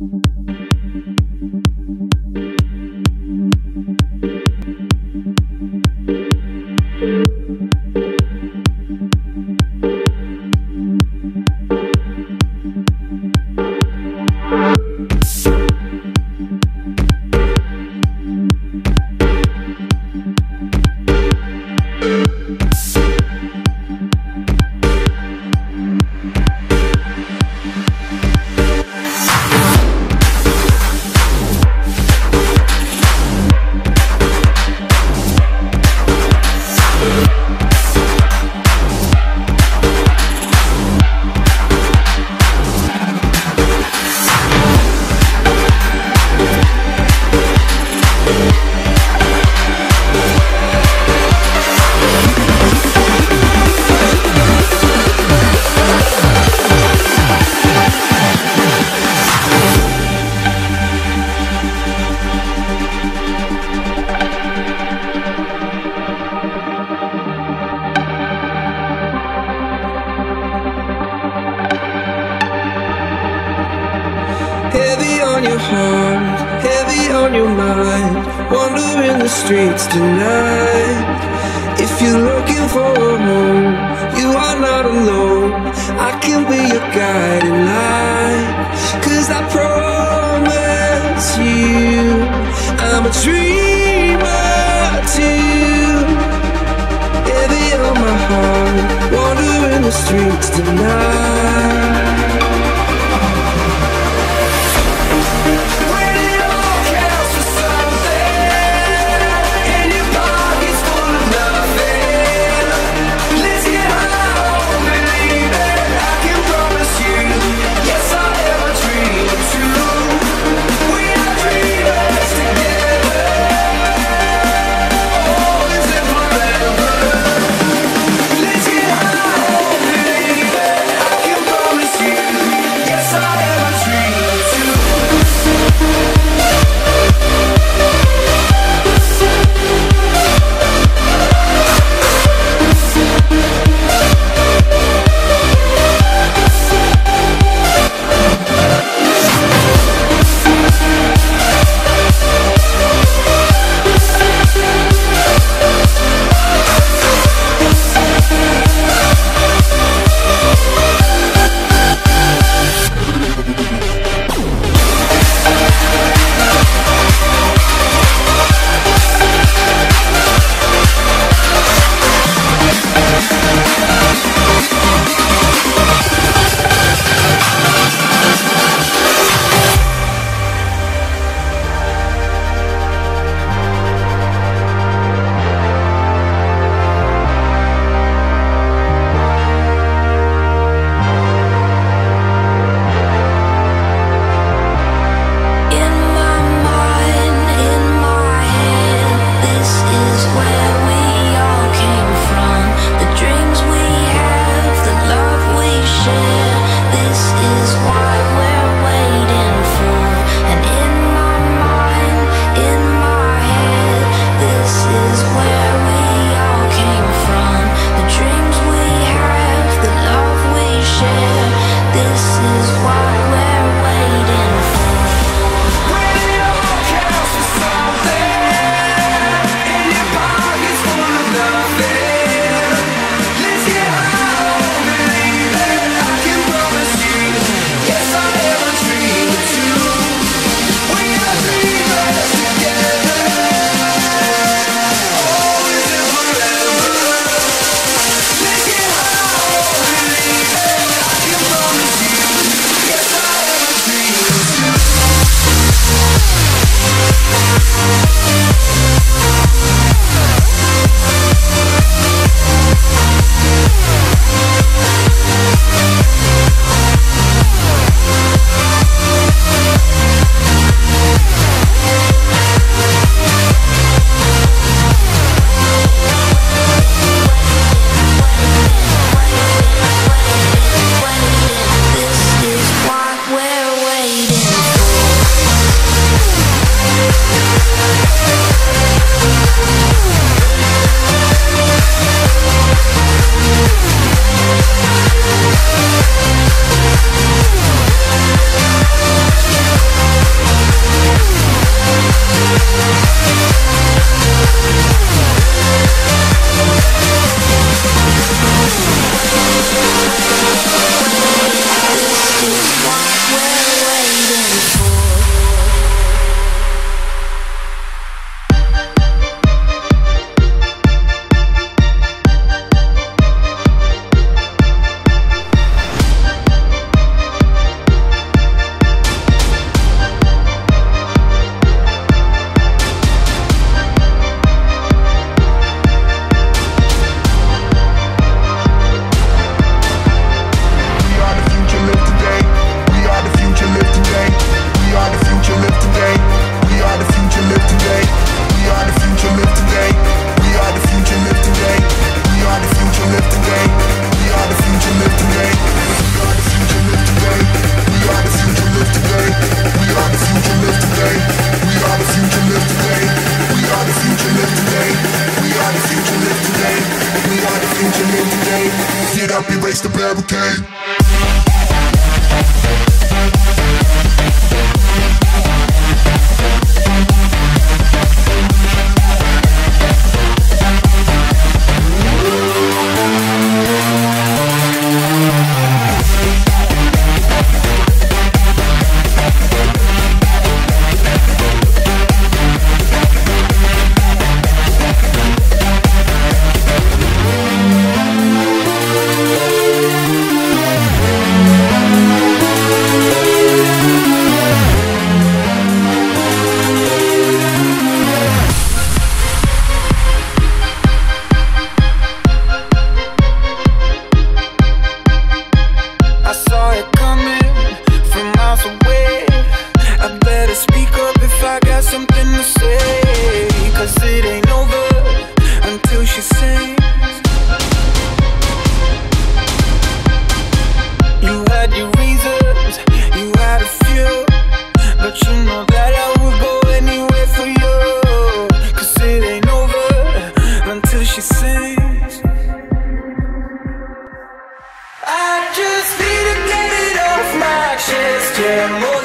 Heavy on your heart, heavy on your mind. Wandering the streets tonight. If you're looking for a home, you are not alone. I can be your guiding light. Cause I promise you, I'm a dreamer too. Heavy on my heart, wandering the streets tonight. The barricade. Damn.